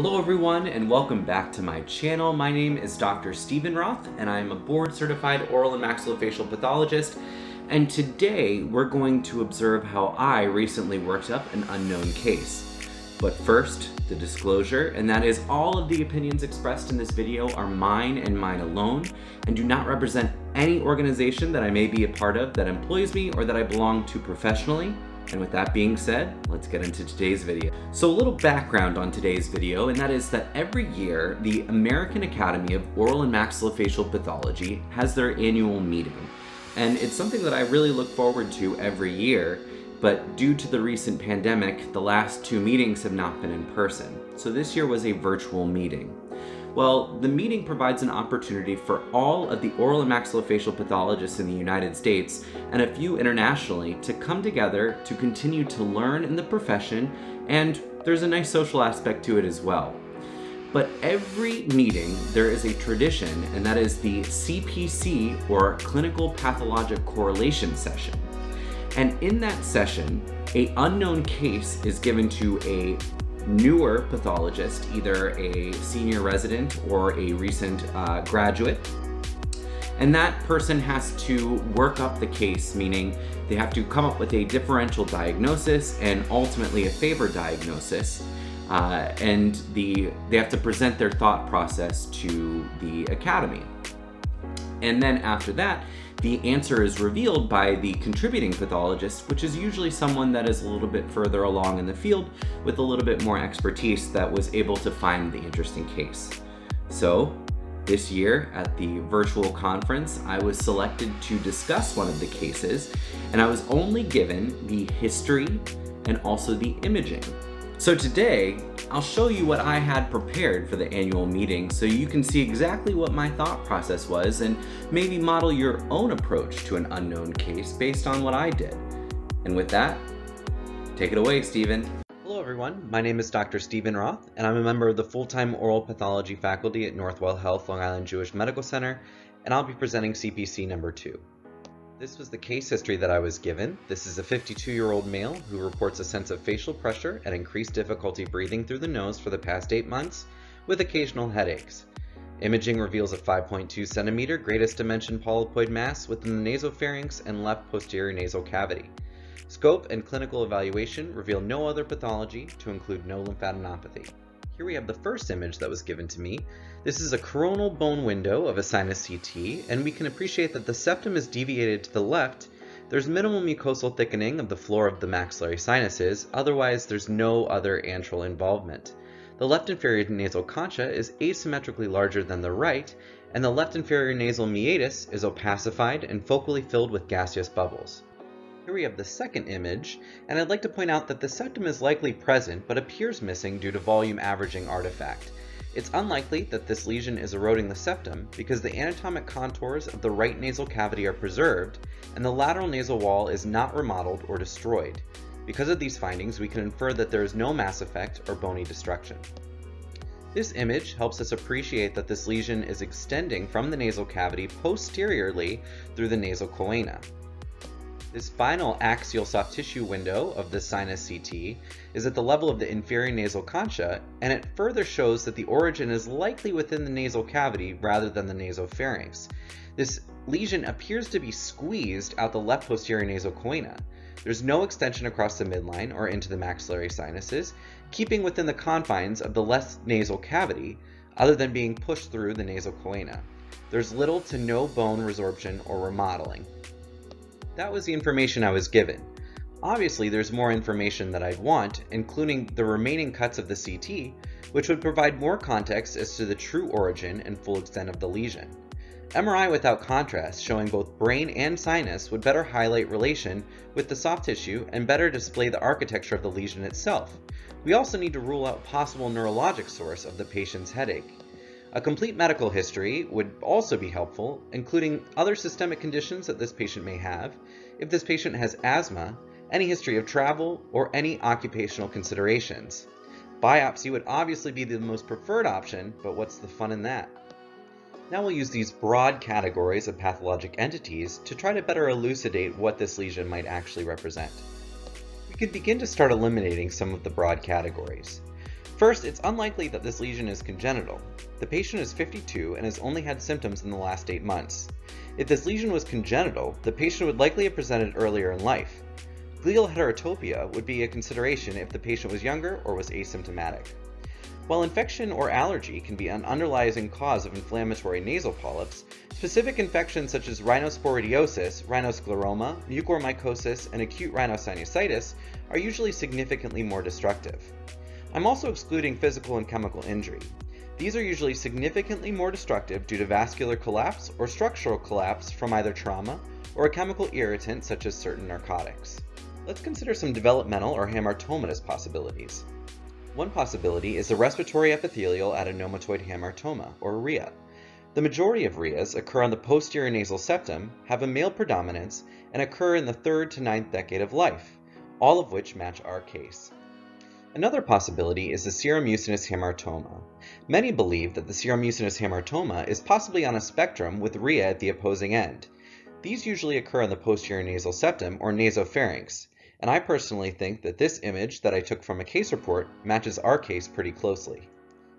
Hello everyone and welcome back to my channel. My name is Dr. Stephen Roth and I'm a board certified oral and maxillofacial pathologist and today we're going to observe how I recently worked up an unknown case. But first, the disclosure, and that is all of the opinions expressed in this video are mine and mine alone and do not represent any organization that I may be a part of that employs me or that I belong to professionally. And with that being said, let's get into today's video. So a little background on today's video, and that is that every year, the American Academy of Oral and Maxillofacial Pathology has their annual meeting. And it's something that I really look forward to every year, but due to the recent pandemic, the last two meetings have not been in person. So this year was a virtual meeting. Well, the meeting provides an opportunity for all of the oral and maxillofacial pathologists in the United States and a few internationally to come together to continue to learn in the profession, and there's a nice social aspect to it as well. But every meeting, there is a tradition, and that is the CPC or Clinical Pathologic Correlation session. And in that session, a unknown case is given to a newer pathologist, either a senior resident or a recent uh, graduate. And that person has to work up the case, meaning they have to come up with a differential diagnosis and ultimately a favor diagnosis. Uh, and the they have to present their thought process to the academy. And then after that, the answer is revealed by the contributing pathologist, which is usually someone that is a little bit further along in the field with a little bit more expertise that was able to find the interesting case. So this year at the virtual conference, I was selected to discuss one of the cases, and I was only given the history and also the imaging. So today, I'll show you what I had prepared for the annual meeting so you can see exactly what my thought process was and maybe model your own approach to an unknown case based on what I did. And with that, take it away, Stephen. Hello everyone, my name is Dr. Stephen Roth and I'm a member of the full-time oral pathology faculty at Northwell Health Long Island Jewish Medical Center and I'll be presenting CPC number 2. This was the case history that I was given. This is a 52-year-old male who reports a sense of facial pressure and increased difficulty breathing through the nose for the past 8 months, with occasional headaches. Imaging reveals a 5.2 centimeter greatest dimension polypoid mass within the nasopharynx and left posterior nasal cavity. Scope and clinical evaluation reveal no other pathology to include no lymphadenopathy. Here we have the first image that was given to me. This is a coronal bone window of a sinus CT, and we can appreciate that the septum is deviated to the left. There's minimal mucosal thickening of the floor of the maxillary sinuses, otherwise there's no other antral involvement. The left inferior nasal concha is asymmetrically larger than the right, and the left inferior nasal meatus is opacified and focally filled with gaseous bubbles. Here we have the second image, and I'd like to point out that the septum is likely present but appears missing due to volume averaging artifact. It's unlikely that this lesion is eroding the septum because the anatomic contours of the right nasal cavity are preserved and the lateral nasal wall is not remodeled or destroyed. Because of these findings, we can infer that there is no mass effect or bony destruction. This image helps us appreciate that this lesion is extending from the nasal cavity posteriorly through the nasal choana. This final axial soft tissue window of the sinus CT is at the level of the inferior nasal concha, and it further shows that the origin is likely within the nasal cavity rather than the nasopharynx. This lesion appears to be squeezed out the left posterior nasal choana. There's no extension across the midline or into the maxillary sinuses, keeping within the confines of the left nasal cavity, other than being pushed through the nasal choana. There's little to no bone resorption or remodeling. That was the information I was given. Obviously, there's more information that I'd want, including the remaining cuts of the CT, which would provide more context as to the true origin and full extent of the lesion. MRI without contrast, showing both brain and sinus, would better highlight relation with the soft tissue and better display the architecture of the lesion itself. We also need to rule out possible neurologic source of the patient's headache. A complete medical history would also be helpful, including other systemic conditions that this patient may have, if this patient has asthma, any history of travel, or any occupational considerations. Biopsy would obviously be the most preferred option, but what's the fun in that? Now we'll use these broad categories of pathologic entities to try to better elucidate what this lesion might actually represent. We could begin to start eliminating some of the broad categories. First, it's unlikely that this lesion is congenital. The patient is 52 and has only had symptoms in the last 8 months. If this lesion was congenital, the patient would likely have presented earlier in life. Glial heterotopia would be a consideration if the patient was younger or was asymptomatic. While infection or allergy can be an underlying cause of inflammatory nasal polyps, specific infections such as rhinosporidiosis, rhinoscleroma, mucormycosis, and acute rhinosinusitis are usually significantly more destructive. I'm also excluding physical and chemical injury. These are usually significantly more destructive due to vascular collapse or structural collapse from either trauma or a chemical irritant such as certain narcotics. Let's consider some developmental or hamartomatous possibilities. One possibility is the respiratory epithelial adenomatoid hamartoma, or REA. The majority of REAs occur on the posterior nasal septum, have a male predominance, and occur in the third to ninth decade of life, all of which match our case. Another possibility is the seromucinous hamartoma. Many believe that the seromucinous hamartoma is possibly on a spectrum with REA at the opposing end. These usually occur in the posterior nasal septum or nasopharynx, and I personally think that this image that I took from a case report matches our case pretty closely.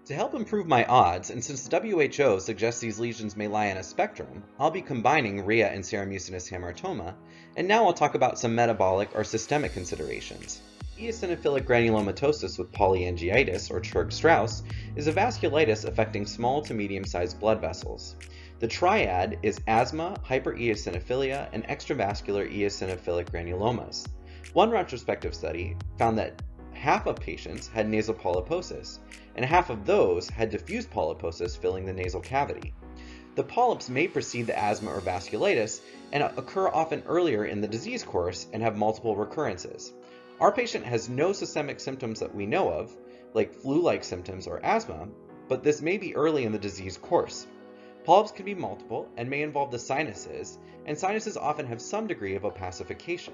To help improve my odds, and since the WHO suggests these lesions may lie in a spectrum, I'll be combining RHEA and serum mucinous hamartoma, and now I'll talk about some metabolic or systemic considerations. Eosinophilic granulomatosis with polyangiitis, or Churg-Strauss, is a vasculitis affecting small to medium-sized blood vessels. The triad is asthma, hypereosinophilia, and extravascular eosinophilic granulomas. One retrospective study found that half of patients had nasal polyposis, and half of those had diffuse polyposis filling the nasal cavity. The polyps may precede the asthma or vasculitis and occur often earlier in the disease course and have multiple recurrences. Our patient has no systemic symptoms that we know of, like flu-like symptoms or asthma, but this may be early in the disease course. Polyps can be multiple and may involve the sinuses, and sinuses often have some degree of opacification.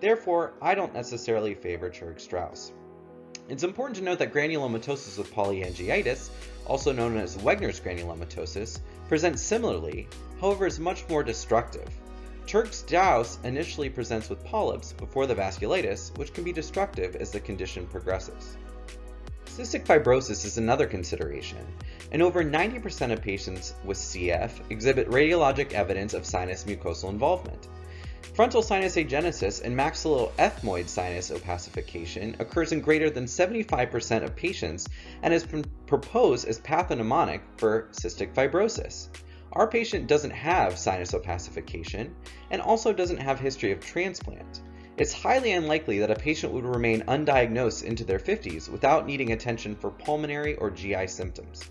Therefore, I don't necessarily favor Churg-Strauss. It's important to note that granulomatosis with polyangiitis, also known as Wegener's granulomatosis, presents similarly, however is much more destructive. Churg-Strauss initially presents with polyps before the vasculitis, which can be destructive as the condition progresses. Cystic fibrosis is another consideration, and over 90% of patients with CF exhibit radiologic evidence of sinus mucosal involvement. Frontal sinus agenesis and maxilloethmoid sinus opacification occurs in greater than 75% of patients and been proposed as pathognomonic for cystic fibrosis. Our patient doesn't have sinus opacification and also doesn't have history of transplant. It's highly unlikely that a patient would remain undiagnosed into their 50s without needing attention for pulmonary or GI symptoms.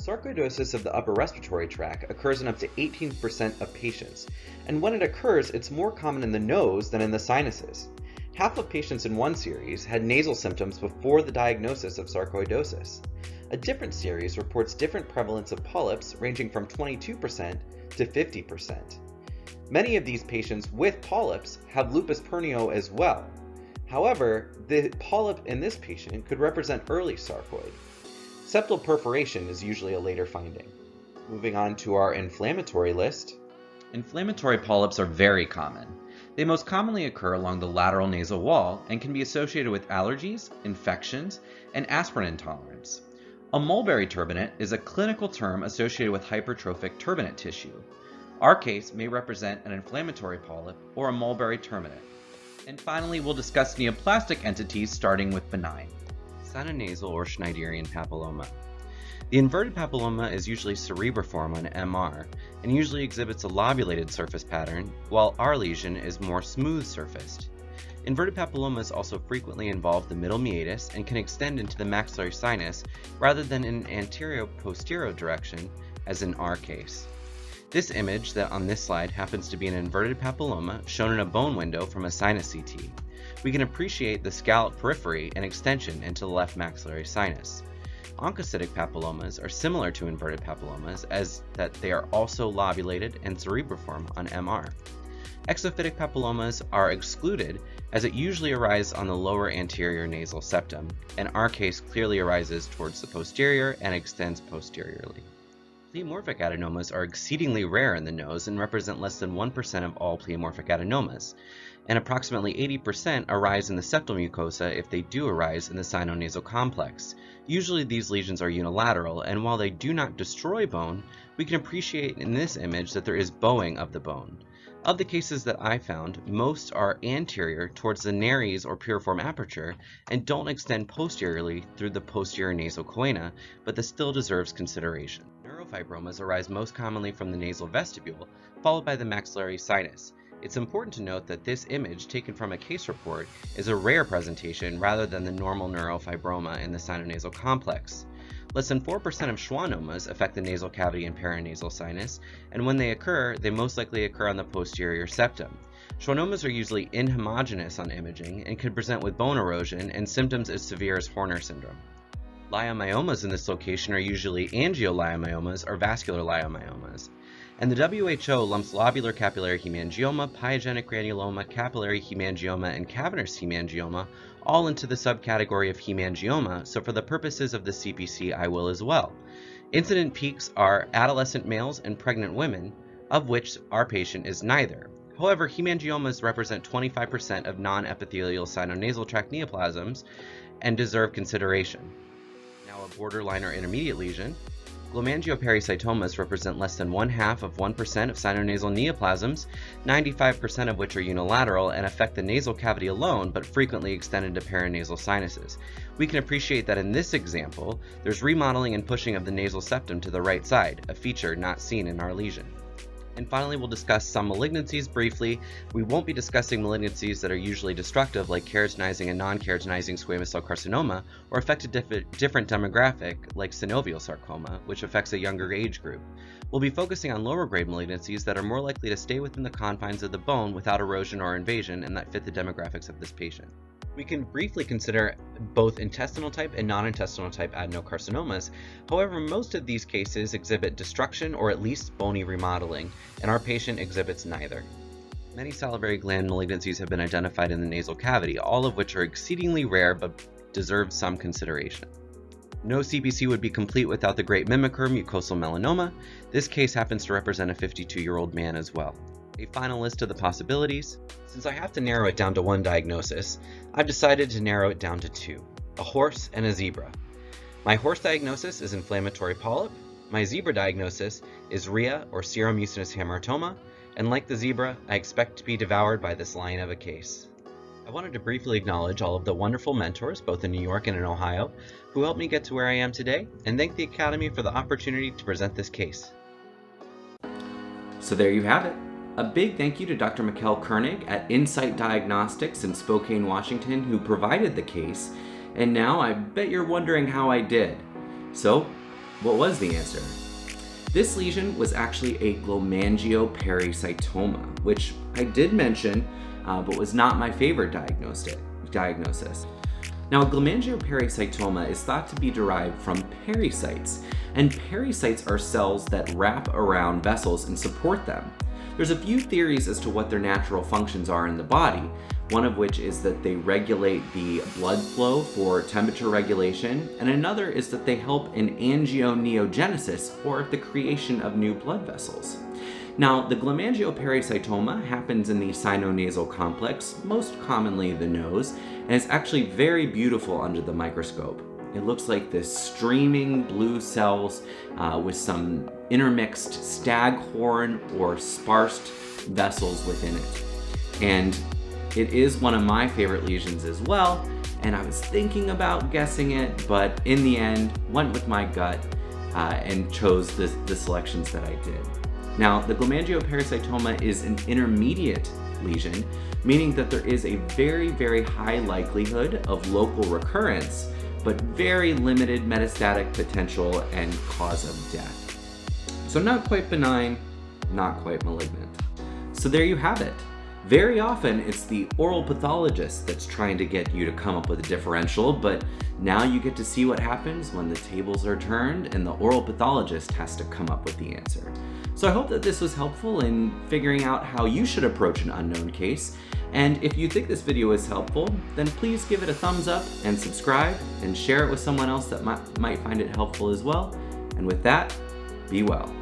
Sarcoidosis of the upper respiratory tract occurs in up to 18% of patients, and when it occurs, it's more common in the nose than in the sinuses. Half of patients in one series had nasal symptoms before the diagnosis of sarcoidosis. A different series reports different prevalence of polyps ranging from 22% to 50%. Many of these patients with polyps have lupus pernio as well. However, the polyp in this patient could represent early sarcoid. Septal perforation is usually a later finding. Moving on to our inflammatory list. Inflammatory polyps are very common. They most commonly occur along the lateral nasal wall and can be associated with allergies, infections, and aspirin intolerance. A mulberry turbinate is a clinical term associated with hypertrophic turbinate tissue. Our case may represent an inflammatory polyp or a mulberry turbinate. And finally, we'll discuss neoplastic entities starting with benign sinonasal or Schneiderian papilloma. The inverted papilloma is usually cerebriform on MR and usually exhibits a lobulated surface pattern, while our lesion is more smooth surfaced. Inverted papillomas also frequently involve the middle meatus and can extend into the maxillary sinus rather than in an anterior-posterior direction, as in our case. This image that on this slide happens to be an inverted papilloma shown in a bone window from a sinus CT we can appreciate the scallop periphery and extension into the left maxillary sinus. Oncocytic papillomas are similar to inverted papillomas as that they are also lobulated and cerebriform on MR. Exophytic papillomas are excluded as it usually arises on the lower anterior nasal septum, and our case clearly arises towards the posterior and extends posteriorly. Pleomorphic adenomas are exceedingly rare in the nose and represent less than 1% of all pleomorphic adenomas, and approximately 80% arise in the septal mucosa if they do arise in the sinonasal complex. Usually these lesions are unilateral, and while they do not destroy bone, we can appreciate in this image that there is bowing of the bone. Of the cases that I found, most are anterior towards the nares or piriform aperture and don't extend posteriorly through the posterior nasal choana, but this still deserves consideration. Neurofibromas arise most commonly from the nasal vestibule, followed by the maxillary sinus. It's important to note that this image, taken from a case report, is a rare presentation rather than the normal neurofibroma in the sinonasal complex. Less than 4% of schwannomas affect the nasal cavity and paranasal sinus, and when they occur, they most likely occur on the posterior septum. Schwannomas are usually inhomogeneous on imaging and can present with bone erosion and symptoms as severe as Horner syndrome. Leiomyomas in this location are usually angioleiomyomas or vascular leiomyomas. And the WHO lumps lobular capillary hemangioma, pyogenic granuloma, capillary hemangioma, and cavernous hemangioma all into the subcategory of hemangioma, so for the purposes of the CPC I will as well. Incident peaks are adolescent males and pregnant women, of which our patient is neither. However, hemangiomas represent 25% of non-epithelial sinonasal tract neoplasms and deserve consideration now a borderline or intermediate lesion. Glomangiopericytomas represent less than one half of 1% of sinonasal neoplasms, 95% of which are unilateral and affect the nasal cavity alone, but frequently extend into paranasal sinuses. We can appreciate that in this example, there's remodeling and pushing of the nasal septum to the right side, a feature not seen in our lesion. And finally, we'll discuss some malignancies briefly. We won't be discussing malignancies that are usually destructive, like keratinizing and non-keratinizing squamous cell carcinoma, or affect a diff different demographic, like synovial sarcoma, which affects a younger age group. We'll be focusing on lower grade malignancies that are more likely to stay within the confines of the bone without erosion or invasion and that fit the demographics of this patient. We can briefly consider both intestinal type and non-intestinal type adenocarcinomas. However, most of these cases exhibit destruction or at least bony remodeling, and our patient exhibits neither. Many salivary gland malignancies have been identified in the nasal cavity, all of which are exceedingly rare but deserve some consideration. No CPC would be complete without the great mimicker mucosal melanoma. This case happens to represent a 52-year-old man as well. A final list of the possibilities. Since I have to narrow it down to one diagnosis, I've decided to narrow it down to two, a horse and a zebra. My horse diagnosis is inflammatory polyp, my zebra diagnosis is RHEA or seromucinous hamartoma, and like the zebra, I expect to be devoured by this lion of a case. I wanted to briefly acknowledge all of the wonderful mentors, both in New York and in Ohio, who helped me get to where I am today, and thank the Academy for the opportunity to present this case. So there you have it. A big thank you to Dr. Mikkel Koenig at Incyte Diagnostics in Spokane, Washington, who provided the case. And now I bet you're wondering how I did. So, what was the answer? This lesion was actually a glomangiopericytoma, which I did mention, uh, but was not my favorite diagnosis. Now, glomangiopericytoma is thought to be derived from pericytes, and pericytes are cells that wrap around vessels and support them. There's a few theories as to what their natural functions are in the body, one of which is that they regulate the blood flow for temperature regulation, and another is that they help in angioneogenesis, or the creation of new blood vessels. Now, the glomangiopericytoma happens in the sinonasal complex, most commonly the nose, and is actually very beautiful under the microscope. It looks like this streaming blue cells uh, with some intermixed staghorn or sparsed vessels within it. And it is one of my favorite lesions as well, and I was thinking about guessing it, but in the end, went with my gut uh, and chose the, the selections that I did. Now, the glomangiopericytoma is an intermediate lesion, meaning that there is a very, very high likelihood of local recurrence but very limited metastatic potential and cause of death. So not quite benign, not quite malignant. So there you have it. Very often it's the oral pathologist that's trying to get you to come up with a differential, but now you get to see what happens when the tables are turned and the oral pathologist has to come up with the answer. So I hope that this was helpful in figuring out how you should approach an unknown case. And if you think this video is helpful, then please give it a thumbs up and subscribe and share it with someone else that might, might find it helpful as well. And with that, Be well.